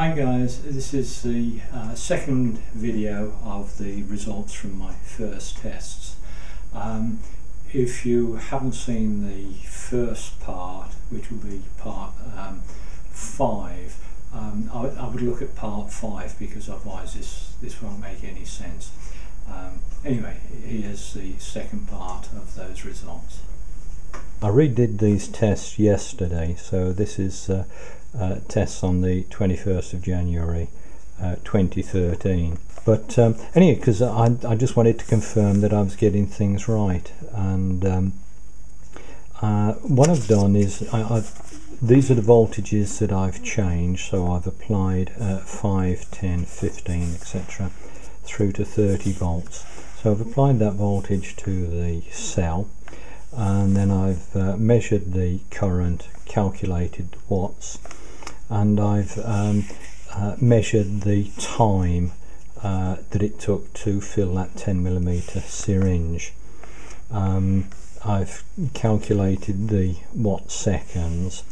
Hi guys, this is the uh, second video of the results from my first tests. Um, if you haven't seen the first part, which will be part um, 5, um, I, I, would look at part 5 because otherwise this, this won't make any sense. Um, anyway, here's the second part of those results. I redid these tests yesterday, so this is uh, uh, tests on the 21st of January uh, 2013. But um, anyway, because I, I just wanted to confirm that I was getting things right. And um, uh, what I've done is I, these are the voltages that I've changed. So I've applied uh, 5, 10, 15, etc. through to 30 volts. So I've applied that voltage to the cell and then I've uh, measured the current, calculated watts and I've um, uh, measured the time uh, that it took to fill that 10 millimeter syringe. Um, I've calculated the watt seconds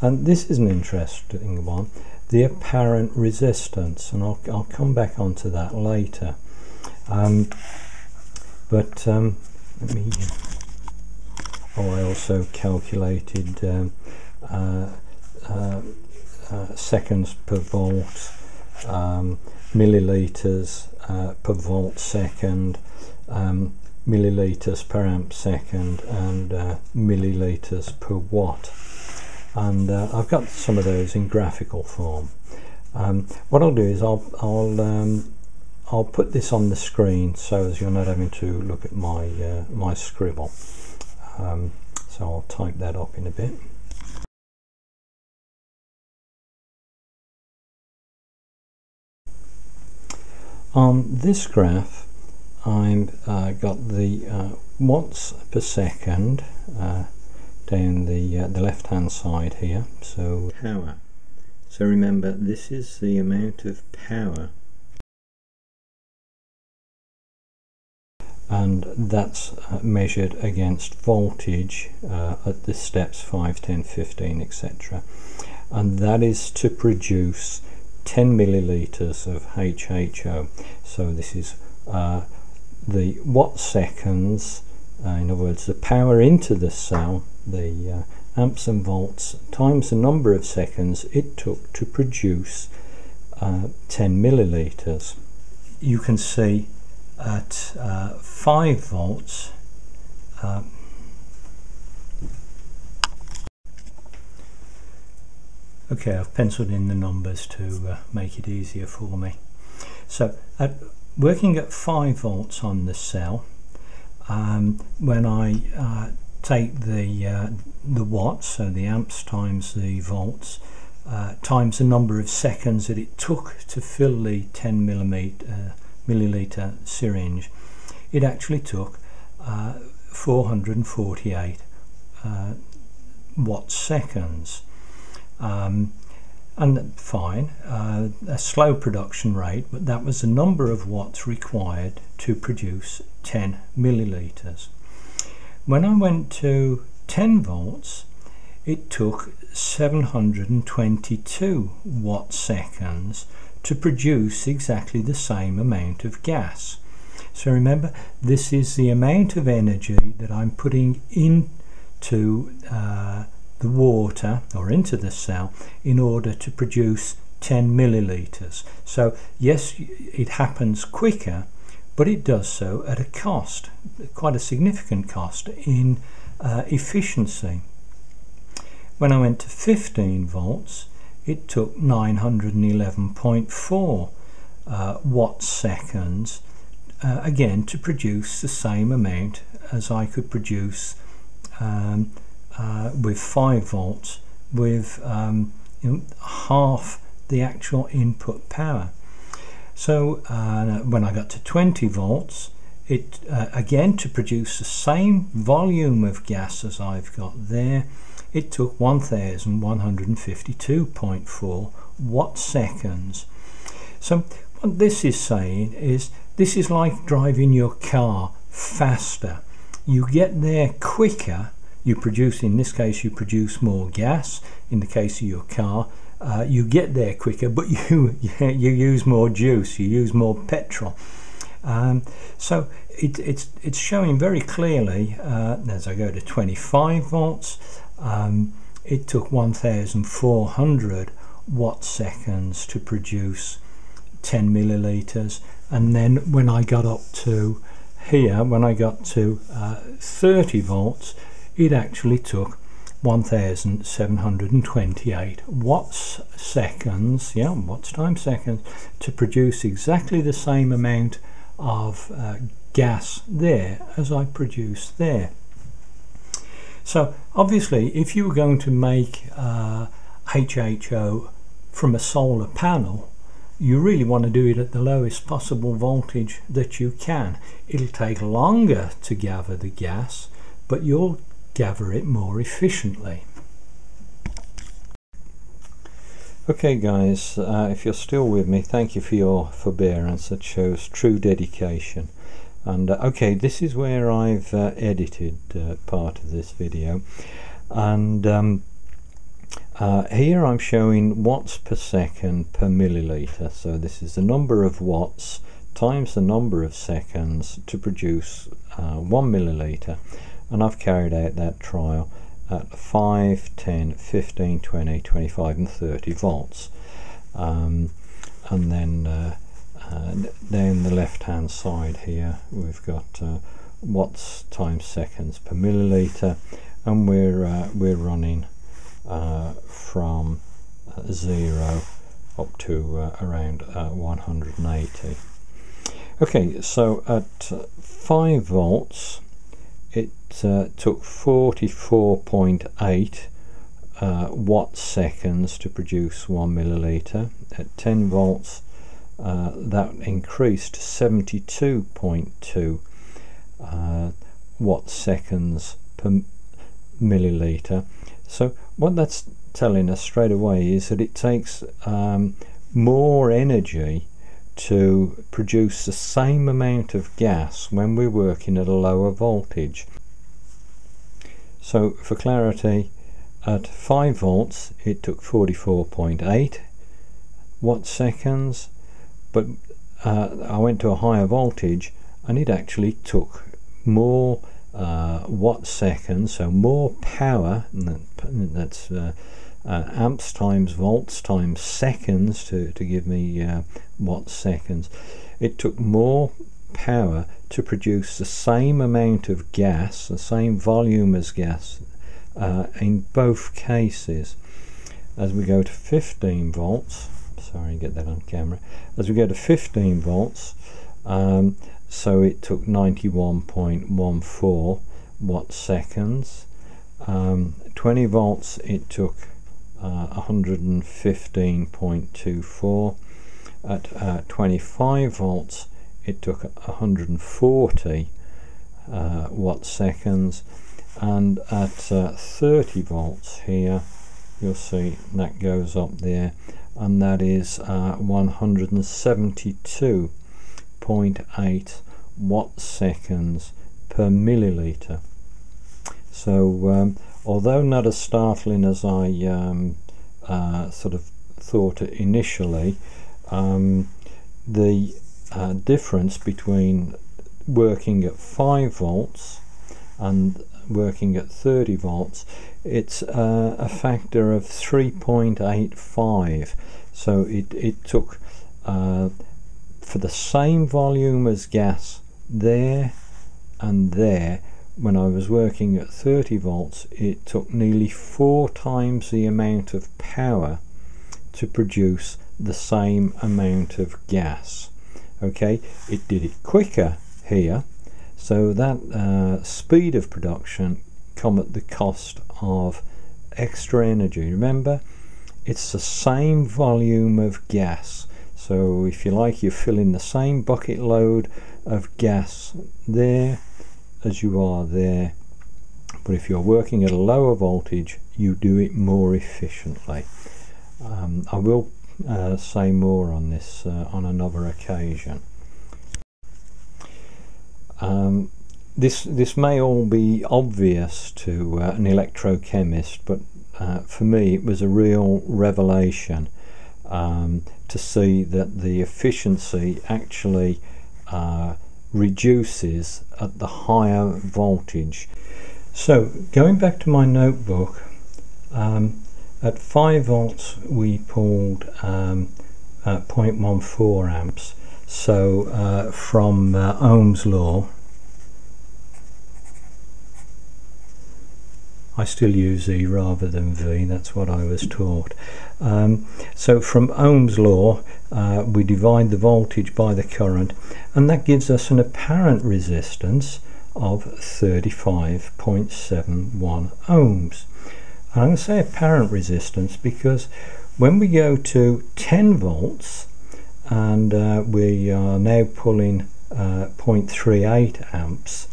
and this is an interesting one the apparent resistance and I'll, I'll come back onto that later um, but um, let me oh I also calculated um, uh, uh, seconds per volt, um, milliliters uh, per volt second, um, milliliters per amp second, and uh, milliliters per watt. And uh, I've got some of those in graphical form. Um, what I'll do is I'll I'll um, I'll put this on the screen so as you're not having to look at my uh, my scribble. Um, so I'll type that up in a bit. On this graph I've uh, got the uh, watts per second uh, down the, uh, the left hand side here so power. So remember this is the amount of power. And that's uh, measured against voltage uh, at the steps 5, 10, 15 etc and that is to produce 10 milliliters of HHO. So this is uh, the watt seconds, uh, in other words, the power into the cell, the uh, amps and volts, times the number of seconds it took to produce uh, 10 milliliters. You can see at uh, 5 volts Okay, I've penciled in the numbers to uh, make it easier for me. So, at, working at 5 volts on the cell, um, when I uh, take the, uh, the watts, so the amps times the volts, uh, times the number of seconds that it took to fill the 10 millimeter, milliliter syringe, it actually took uh, 448 uh, watt seconds um, and fine, uh, a slow production rate, but that was the number of watts required to produce 10 milliliters. When I went to 10 volts, it took 722 watt seconds to produce exactly the same amount of gas. So remember, this is the amount of energy that I'm putting into uh, the water or into the cell in order to produce 10 milliliters. So yes, it happens quicker, but it does so at a cost, quite a significant cost in uh, efficiency. When I went to 15 volts, it took 911.4 uh, watt seconds uh, again to produce the same amount as I could produce um, uh, with 5 volts with um, you know, half the actual input power. So uh, when I got to 20 volts, it uh, again to produce the same volume of gas as I've got there, it took 1152.4 watt seconds. So what this is saying is this is like driving your car faster. You get there quicker you produce in this case you produce more gas in the case of your car uh, you get there quicker, but you you use more juice, you use more petrol. Um, so it, it's it's showing very clearly uh, as I go to 25 volts. Um, it took 1,400 watt seconds to produce 10 milliliters, and then when I got up to here, when I got to uh, 30 volts, it actually took 1728 watts seconds, yeah, watts times seconds, to produce exactly the same amount of uh, gas there as I produce there. So obviously if you were going to make uh, HHO from a solar panel you really want to do it at the lowest possible voltage that you can. It'll take longer to gather the gas but you'll gather it more efficiently. Okay guys, uh, if you're still with me, thank you for your forbearance. That shows true dedication. And uh, okay, this is where I've uh, edited uh, part of this video. And um, uh, here I'm showing watts per second per milliliter. So this is the number of watts times the number of seconds to produce uh, one milliliter. And I've carried out that trial at 5, 10, 15, 20, 25 and 30 volts. Um, and then uh, uh, down the left hand side here we've got uh, watts times seconds per milliliter and we're, uh, we're running uh, from uh, 0 up to around 180. Okay, so at 5 volts it uh, took 44.8 uh, watt seconds to produce 1 milliliter. At 10 volts, uh, that increased to 72.2 uh, watt seconds per milliliter. So, what that's telling us straight away is that it takes um, more energy to produce the same amount of gas when we're working at a lower voltage. So for clarity, at 5 volts it took 44.8 watt seconds, but uh, I went to a higher voltage and it actually took more uh, watt seconds, so more power, that's uh, uh, amps times volts times seconds to, to give me uh, watt seconds. It took more power to produce the same amount of gas, the same volume as gas uh, in both cases. As we go to 15 volts, sorry, get that on camera. As we go to 15 volts, um, so it took 91.14 watt seconds. Um, 20 volts, it took uh, 115.24 at uh, 25 volts it took 140 uh, watt seconds and at uh, 30 volts here you'll see that goes up there and that is uh, 172.8 watt seconds per milliliter. So um, although not as startling as I um, uh, sort of thought initially, um, the uh, difference between working at 5 volts and working at 30 volts it's uh, a factor of 3.85 so it, it took uh, for the same volume as gas there and there when I was working at 30 volts it took nearly four times the amount of power to produce the same amount of gas. Okay? It did it quicker here so that uh, speed of production come at the cost of extra energy. Remember it's the same volume of gas. So if you like you're filling the same bucket load of gas there as you are there. But if you're working at a lower voltage you do it more efficiently. Um, I will uh, say more on this uh, on another occasion. Um, this this may all be obvious to uh, an electrochemist but uh, for me it was a real revelation um, to see that the efficiency actually uh, reduces at the higher voltage. So going back to my notebook, um, at 5 volts we pulled um, uh, 0.14 amps. So uh, from uh, Ohm's law, I still use E rather than V, that's what I was taught. Um, so from Ohm's law, uh, we divide the voltage by the current, and that gives us an apparent resistance of 35.71 ohms. And I'm going to say apparent resistance because when we go to 10 volts and uh, we are now pulling uh, 0.38 amps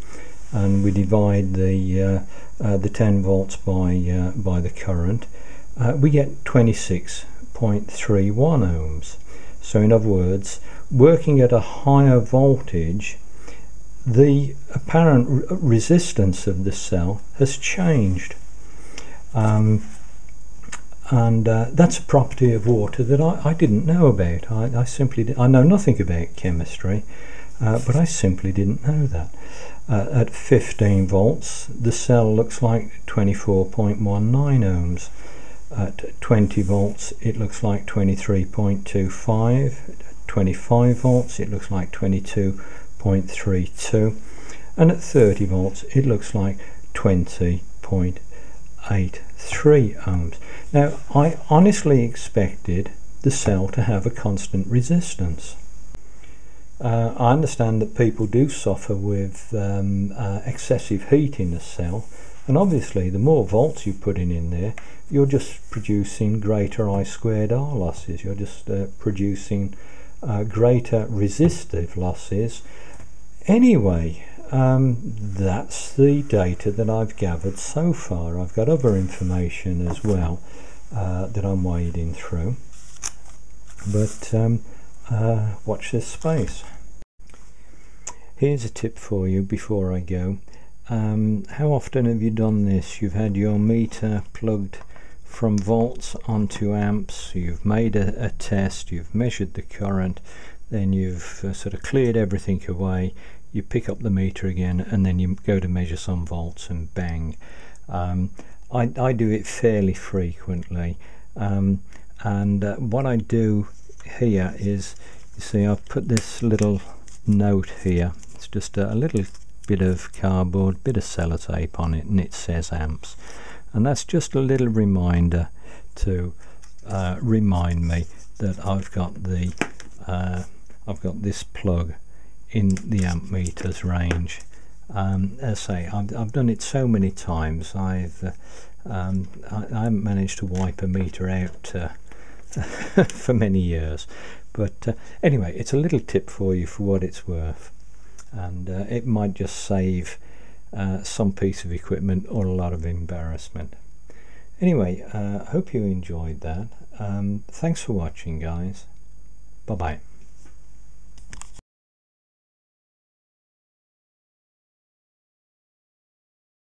and we divide the uh, the 10 volts by uh, by the current uh, we get 26.31 ohms so in other words working at a higher voltage the apparent resistance of the cell has changed. Um, and uh, that's a property of water that I, I didn't know about. I, I simply did, I know nothing about chemistry, uh, but I simply didn't know that. Uh, at 15 volts, the cell looks like 24.19 ohms. At 20 volts, it looks like 23.25. At 25 volts, it looks like 22. 0.32 and at 30 volts it looks like 20.83 ohms. Now I honestly expected the cell to have a constant resistance. Uh, I understand that people do suffer with um, uh, excessive heat in the cell and obviously the more volts you put in in there you're just producing greater I squared R losses you're just uh, producing uh, greater resistive losses Anyway, um, that's the data that I've gathered so far. I've got other information as well uh, that I'm wading through. But um, uh, watch this space. Here's a tip for you before I go. Um, how often have you done this? You've had your meter plugged from volts onto amps, you've made a, a test, you've measured the current, then you've uh, sort of cleared everything away, you pick up the meter again and then you go to measure some volts and bang. Um, I, I, do it fairly frequently um, and uh, what I do here is you see I've put this little note here it's just a, a little bit of cardboard bit of sellotape on it and it says amps and that's just a little reminder to uh, remind me that I've got the uh, I've got this plug in the amp meters range. Um, as I say, I've, I've, done it so many times. I've uh, um, I, I, haven't managed to wipe a meter out uh, for many years, but uh, anyway, it's a little tip for you for what it's worth, and uh, it might just save uh, some piece of equipment or a lot of embarrassment. Anyway, I uh, hope you enjoyed that. Um, thanks for watching, guys. Bye bye.